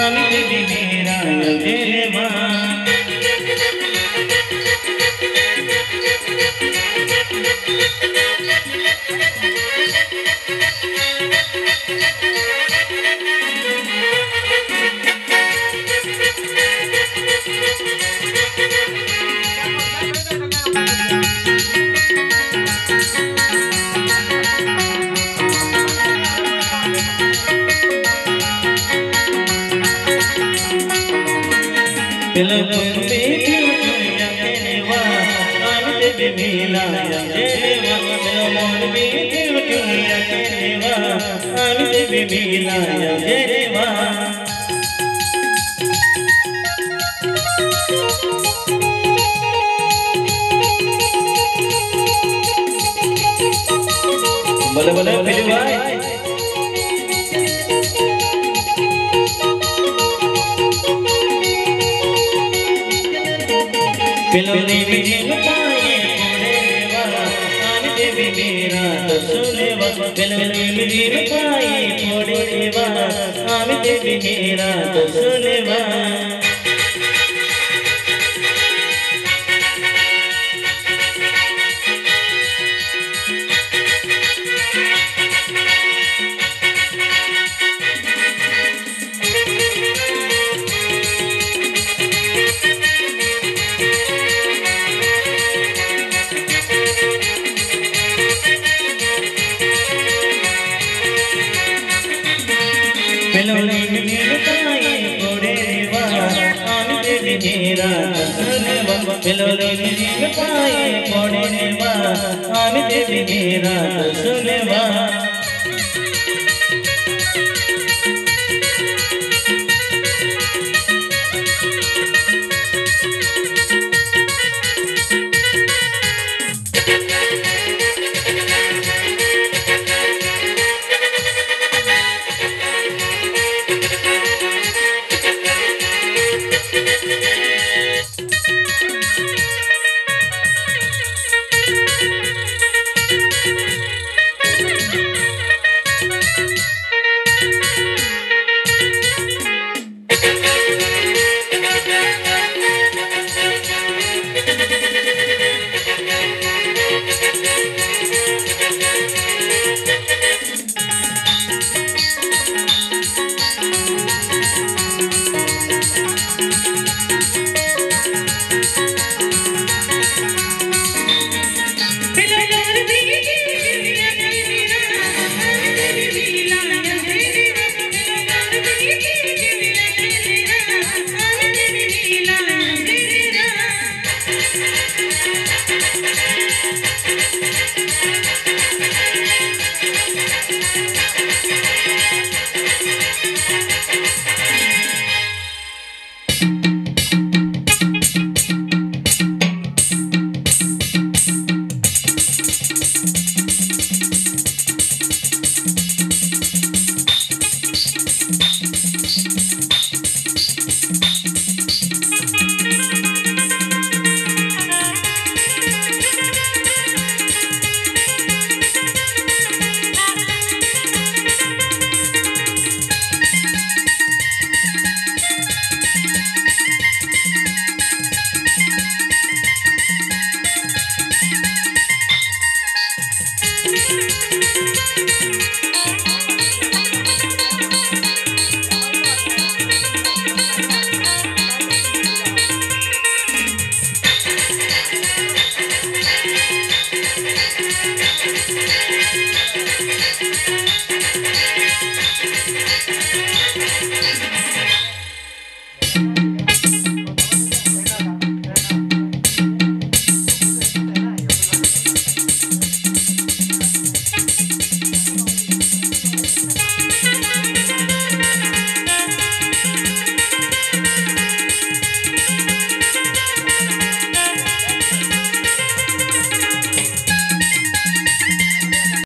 मन मेरा मेरे मन आमे बिमेरा जरेवा बोले बोले। फिर भाई पिलोने पाए पुरेवा देवी मेरा सुनेवा पिलोने बिजिन थोड़े देवा आम देवी मेरा सुनेवा बिजिन पाए मेरा तो सुनेवा